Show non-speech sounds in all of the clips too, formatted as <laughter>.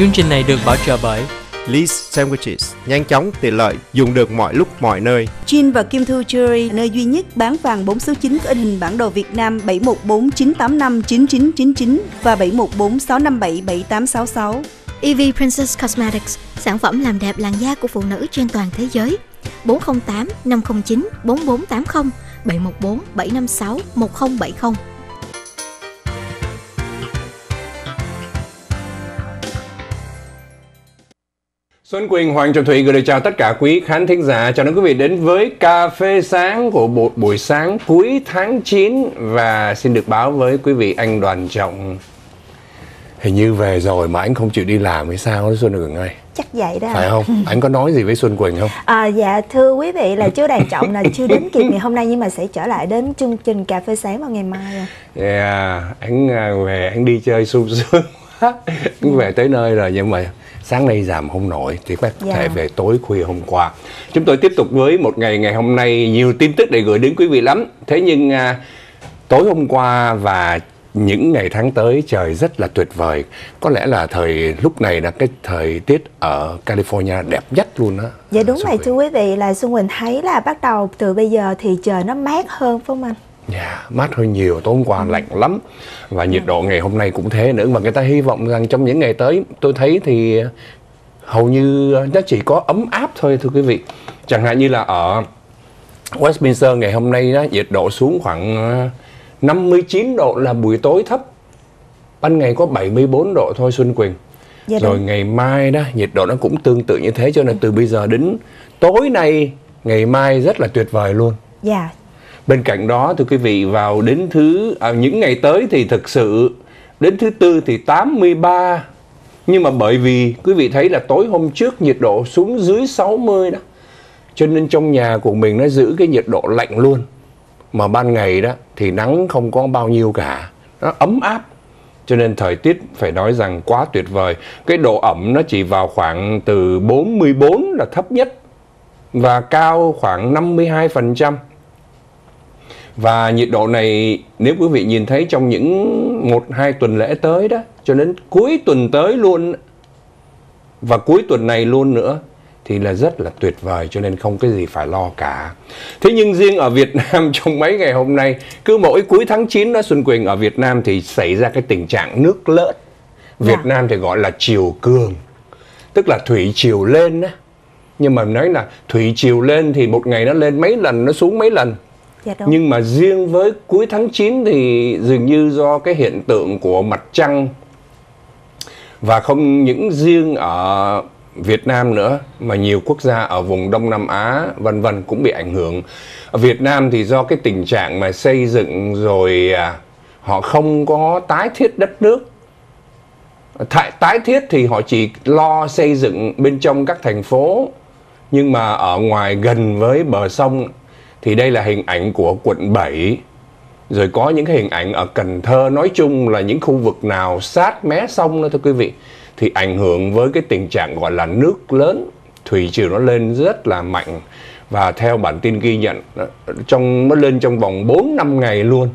Chương trình này được bảo trợ bởi Lee's Sandwiches, nhanh chóng, tiện lợi, dùng được mọi lúc, mọi nơi. Jin và Kim Thu Jewelry, nơi duy nhất bán vàng 4 số 9 có in hình bản đồ Việt Nam 714 985 9999 và 714 657 7866. EV Princess Cosmetics, sản phẩm làm đẹp làn da của phụ nữ trên toàn thế giới. 408 509 4480 714 756 1070. Xuân Quỳnh, Hoàng Trọng Thủy gửi lời chào tất cả quý khán thính giả. Chào đón quý vị đến với cà phê sáng của buổi, buổi sáng cuối tháng 9 và xin được báo với quý vị anh Đoàn Trọng. Hình như về rồi mà anh không chịu đi làm hay sao đó Xuân Quỳnh ơi. chắc vậy đó Phải không? <laughs> Anh có nói gì với Xuân Quỳnh không? à, dạ thưa quý vị là chú Đàn Trọng là chưa đến kịp ngày hôm nay nhưng mà sẽ trở lại đến chương trình cà phê sáng vào ngày mai rồi. Yeah, anh à, về anh đi chơi sung sướng quá. <laughs> Anh về tới nơi rồi nhưng mà sáng nay giảm không nổi thì có Dạ. thể về tối khuya hôm qua. Chúng tôi tiếp tục với một ngày ngày hôm nay nhiều tin tức để gửi đến quý vị lắm. Thế nhưng à, tối hôm qua và những ngày tháng tới trời rất là tuyệt vời. Có lẽ là thời lúc này là cái thời tiết ở California đẹp nhất luôn á. Dạ đúng Xuân vậy Quỳnh. thưa quý vị là Xuân Quỳnh thấy là bắt đầu từ bây giờ thì trời nó mát hơn phải không anh? Dạ, mát hơn nhiều, tối hôm qua lạnh lắm. Và nhiệt độ ngày hôm nay cũng thế nữa. Và người ta hy vọng rằng trong những ngày tới Tôi thấy thì hầu như nó chỉ có ấm áp thôi thưa quý vị. Chẳng hạn như là ở Westminster ngày hôm nay đó, nhiệt độ xuống khoảng ờ, 59 độ là buổi tối thấp. Ban ngày có 74 độ thôi Xuân Quỳnh. Dạ Rồi đúng. ngày mai đó nhiệt độ nó cũng tương tự như thế Cho nên từ bây giờ đến tối nay Ngày mai rất là tuyệt vời luôn. Dạ. Bên cạnh đó thưa quý vị vào đến thứ à, những ngày tới thì thực sự đến thứ tư thì 83 nhưng mà bởi vì quý vị thấy là tối hôm trước nhiệt độ xuống dưới 60 đó. Cho nên trong nhà của mình nó giữ cái nhiệt độ lạnh luôn. Mà ban ngày đó thì nắng không có bao nhiêu cả. Nó ấm áp. Cho nên thời tiết phải nói rằng quá tuyệt vời. Cái độ ẩm nó chỉ vào khoảng từ 44 là thấp nhất và cao khoảng 52%. Và nhiệt độ này nếu quý vị nhìn thấy trong những một hai tuần lễ tới đó cho đến cuối tuần tới luôn và cuối tuần này luôn nữa thì là rất là tuyệt vời cho nên không cái gì phải lo cả. Thế nhưng riêng ở Việt <laughs> Nam trong mấy ngày hôm nay cứ mỗi cuối tháng 9 đó Xuân Quỳnh ở Việt Nam thì xảy ra cái tình trạng nước lợn. Việt Dạ. Nam thì gọi là chiều cường. Tức là thủy chiều lên á. Nhưng mà nói là thủy chiều lên thì một ngày nó lên mấy lần nó xuống mấy lần. Dạ đúng. Nhưng mà riêng với cuối tháng 9 thì dường như do cái hiện tượng của mặt trăng và không những riêng ở Việt Nam nữa mà nhiều quốc gia ở vùng Đông Nam Á vân vân cũng bị ảnh hưởng. Ở Việt Nam thì do cái tình trạng mà xây dựng rồi à, họ không có tái thiết đất nước. Tái, tái thiết thì họ chỉ lo xây dựng bên trong các thành phố nhưng mà ở ngoài gần với bờ sông thì đây là hình ảnh của quận 7 rồi có những cái hình ảnh ở Cần Thơ nói chung là những khu vực nào sát mé sông đó thưa quý vị thì ảnh hưởng với cái tình trạng gọi là nước lớn thủy triều nó lên rất là mạnh và theo bản tin ghi nhận ờ, trong nó lên trong vòng 4 năm ngày luôn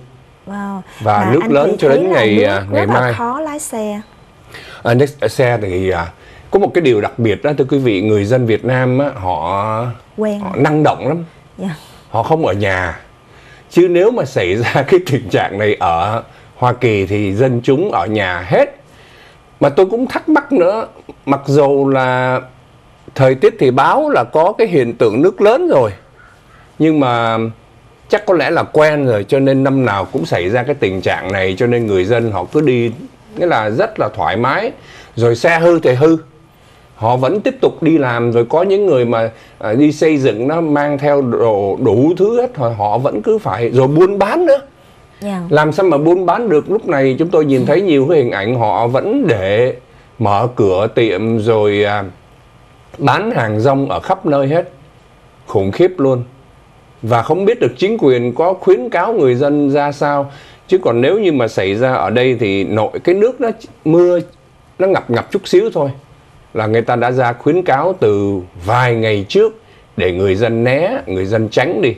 Wow. và Mà nước lớn cho đến ngày, nước à, ngày rất là mai. khó lái xe. À, next xe thì à, có một cái điều đặc biệt đó thưa quý vị người dân Việt Nam á, họ Quen. họ năng động lắm Dạ họ không ở nhà. Chứ nếu mà xảy ra <laughs> cái tình trạng này ở Hoa Kỳ thì dân chúng ở nhà hết. Mà tôi cũng thắc mắc nữa, mặc dù là thời tiết thì báo là có cái hiện tượng nước lớn rồi, nhưng mà chắc có lẽ là quen rồi, cho nên năm nào cũng xảy ra cái tình trạng này, cho nên người dân họ cứ đi, nghĩa là rất là thoải mái. Rồi xe hư thì hư họ vẫn tiếp tục đi làm rồi có những người mà à, đi xây dựng nó mang theo đồ đủ thứ hết rồi họ vẫn cứ phải rồi buôn bán nữa. Dạ. làm sao mà buôn bán được? Lúc này chúng tôi nhìn thấy nhiều cái hình ảnh họ vẫn để mở cửa tiệm rồi à, bán hàng rong ở khắp nơi hết. Khủng khiếp luôn. Và không biết được chính quyền có khuyến cáo người dân ra sao. Chứ còn nếu như mà xảy ra ở đây thì nội cái nước nó mưa nó ngập ngập chút xíu thôi là người ta đã ra khuyến cáo từ vài ngày trước để người dân né người dân tránh đi.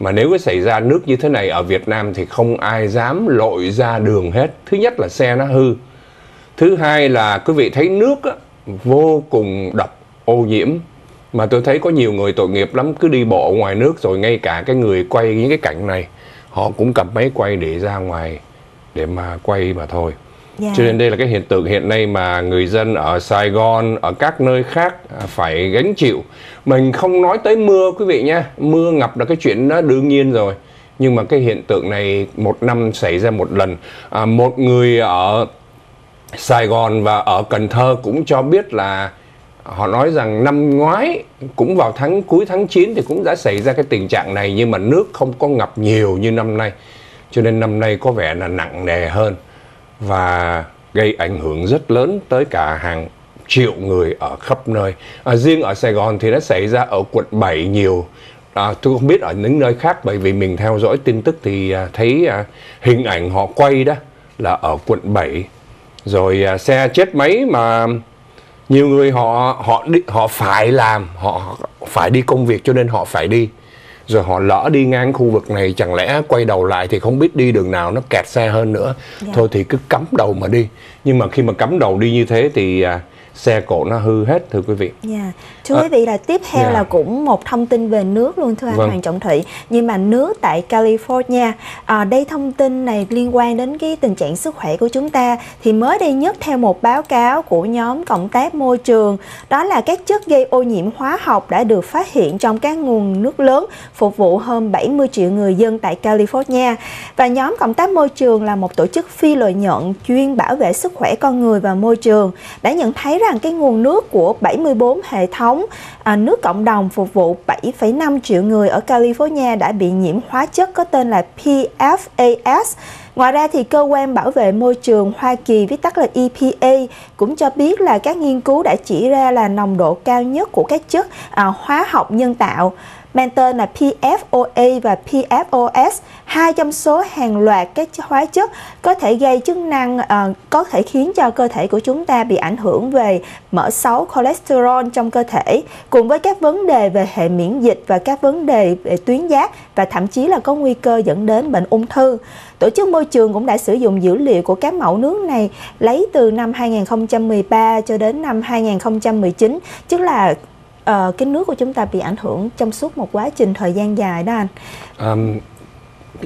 Mà nếu có xảy ra nước như thế này ở Việt Nam thì không ai dám lội ra đường hết. Thứ nhất là xe nó hư. Thứ hai là quý vị thấy nước á, vô cùng độc ô nhiễm. Mà tôi thấy có nhiều người tội nghiệp lắm cứ đi bộ ngoài nước rồi ngay cả cái người quay những cái cảnh này họ cũng cầm máy quay để ra ngoài để mà quay mà thôi. Yeah. cho nên đây là cái hiện tượng hiện nay mà người dân ở Sài Gòn ở các nơi khác à, phải gánh chịu. Mình không nói tới mưa quý vị nha mưa ngập là cái chuyện đó đương nhiên rồi. Nhưng mà cái hiện tượng này một năm xảy ra một lần. À, một người ở Sài Gòn và ở Cần Thơ cũng cho biết là họ nói rằng năm ngoái cũng vào tháng cuối tháng 9 thì cũng đã xảy ra cái tình trạng này nhưng mà nước không có ngập nhiều như năm nay. Cho nên năm nay có vẻ là nặng nề hơn và gây ảnh hưởng rất lớn tới cả hàng triệu người ở khắp nơi. À, riêng ở Sài Gòn thì nó xảy ra ở quận 7 nhiều. À, tôi không biết ở những nơi khác bởi vì mình theo dõi tin tức thì à, thấy à, hình ảnh họ quay đó là ở quận 7. Rồi à, xe chết máy mà nhiều người họ họ đi, họ phải làm, họ phải đi công việc cho nên họ phải đi rồi họ lỡ đi ngang khu vực này chẳng lẽ quay đầu lại thì không biết đi đường nào nó kẹt xe hơn nữa Dạ. thôi thì cứ cắm đầu mà đi nhưng mà khi mà cắm đầu đi như thế thì à, xe cộ nó hư hết thưa quý vị Dạ. Thưa À, quý vị là tiếp theo dạ. là cũng một thông tin về nước luôn thưa anh Vâng. Hoàng Trọng Thụy nhưng mà nước tại California à, đây thông tin này liên quan đến cái tình trạng sức khỏe của chúng ta thì mới đây nhất theo một báo cáo của nhóm cộng tác môi trường đó là các chất gây ô nhiễm hóa học đã được phát hiện trong các nguồn nước lớn phục vụ hơn 70 triệu người dân tại California và nhóm cộng tác môi trường là một tổ chức phi lợi nhuận chuyên bảo vệ sức khỏe con người và môi trường đã nhận thấy rằng cái nguồn nước của 74 hệ thống à, nước cộng đồng phục vụ 7,5 triệu người ở California đã bị nhiễm hóa chất có tên là PFAS. Ngoài ra thì cơ quan bảo vệ môi trường Hoa Kỳ viết tắt là EPA cũng cho biết là các nghiên cứu đã chỉ ra là nồng độ cao nhất của các chất à, hóa học nhân tạo mang tên là PFOA và PFOS, hai trong số hàng loạt các hóa chất có thể gây chức năng uh, có thể khiến cho cơ thể của chúng ta bị ảnh hưởng về mỡ xấu cholesterol trong cơ thể cùng với các vấn đề về hệ miễn dịch và các vấn đề về tuyến giáp và thậm chí là có nguy cơ dẫn đến bệnh ung thư. Tổ chức môi trường cũng đã sử dụng dữ liệu của các mẫu nước này lấy từ năm 2013 cho đến năm 2019, tức là uh, cái nước của chúng ta bị ảnh hưởng trong suốt một quá trình thời gian dài đó anh. Um,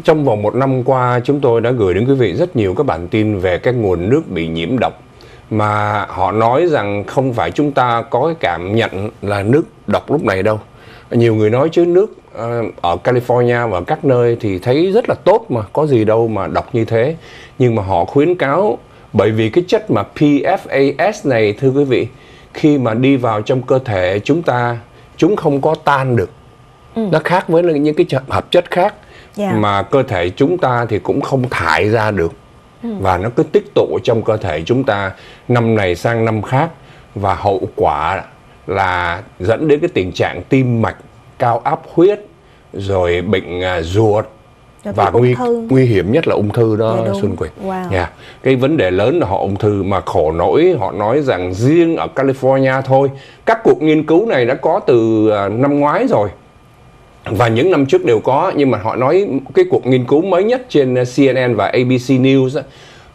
trong vòng một năm qua chúng tôi đã gửi đến quý vị rất nhiều các bản tin về các nguồn nước bị nhiễm độc mà họ nói rằng không phải chúng ta có cái cảm nhận là nước độc lúc này đâu nhiều người nói chứ nước ở California và các nơi thì thấy rất là tốt mà có gì đâu mà độc như thế. Nhưng mà họ khuyến cáo bởi vì cái chất mà PFAS này thưa quý vị khi mà đi vào trong cơ thể chúng ta chúng không có tan được. Nó khác với những cái hợp chất khác Dạ. mà cơ thể chúng ta thì cũng không thải ra được. Và nó cứ tích tụ trong cơ thể chúng ta năm này sang năm khác. Và hậu quả là dẫn đến cái tình trạng tim mạch cao áp huyết rồi bệnh à, ruột Rồi và nguy thư. nguy hiểm nhất là ung thư đó Dạ. Xuân Quỳnh. Wow. Dạ. Cái vấn đề lớn là họ ung thư mà khổ nỗi họ nói rằng riêng ở California thôi các cuộc nghiên cứu này đã có từ à, năm ngoái rồi và những năm trước đều có nhưng mà họ nói cái cuộc nghiên cứu mới nhất trên uh, CNN và ABC News á,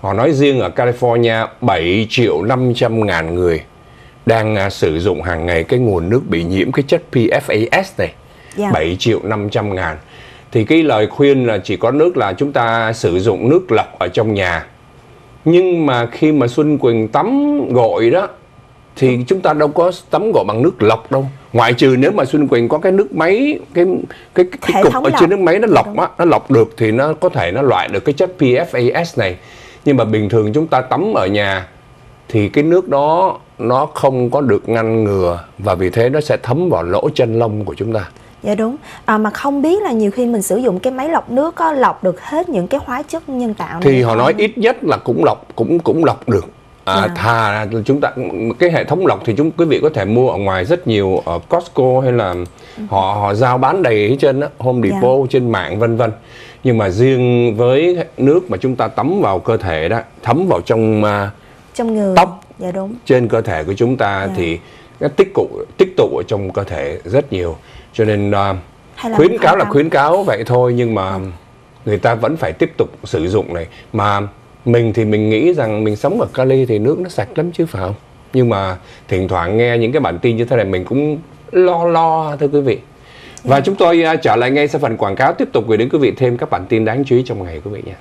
họ nói riêng ở California 7 triệu 500 ngàn người đang uh, sử dụng hàng ngày cái nguồn nước bị nhiễm cái chất PFAS này Dạ. 7 triệu 500 ngàn. Thì cái lời khuyên là chỉ có nước là chúng ta sử dụng nước lọc ở trong nhà. Nhưng mà khi mà Xuân Quỳnh tắm gội đó thì chúng ta đâu có tắm gội bằng nước lọc đâu. Ngoại trừ nếu mà Xuân Quỳnh có cái nước máy cái cái cái, cái cục ở lọc. trên nước máy nó lọc á nó lọc được thì nó có thể nó loại được cái chất PFAS này. Nhưng mà bình thường chúng ta tắm ở nhà thì cái nước đó nó không có được ngăn ngừa và vì thế nó sẽ thấm vào lỗ chân lông của chúng ta Dạ đúng. À, mà không biết là nhiều khi mình sử dụng cái máy lọc nước có lọc được hết những cái hóa chất nhân tạo thì họ không? nói ít nhất là cũng lọc cũng cũng lọc được à, Dạ. thà chúng ta cái hệ thống lọc thì chúng quý vị có thể mua ở ngoài rất nhiều ở Costco hay là họ họ giao bán đầy hết trên đó, Home Dạ. Depot trên mạng vân vân nhưng mà riêng với nước mà chúng ta tắm vào cơ thể đó thấm vào trong à, trong người. tóc. Dạ đúng. trên cơ thể của chúng ta Dạ. thì nó tích tụ tích tụ ở trong cơ thể rất nhiều cho nên à, là khuyến cáo là khuyến cáo vậy thôi nhưng mà người ta vẫn phải tiếp tục sử dụng này. Mà mình thì mình nghĩ rằng mình sống ở Cali thì nước nó sạch lắm chứ phải không? Nhưng mà thỉnh thoảng nghe những cái bản tin như thế này mình cũng lo lo thưa quý vị. Và chúng tôi uh, trở lại ngay sau phần quảng cáo tiếp tục gửi đến quý vị thêm các bản tin đáng chú ý trong ngày quý vị nhé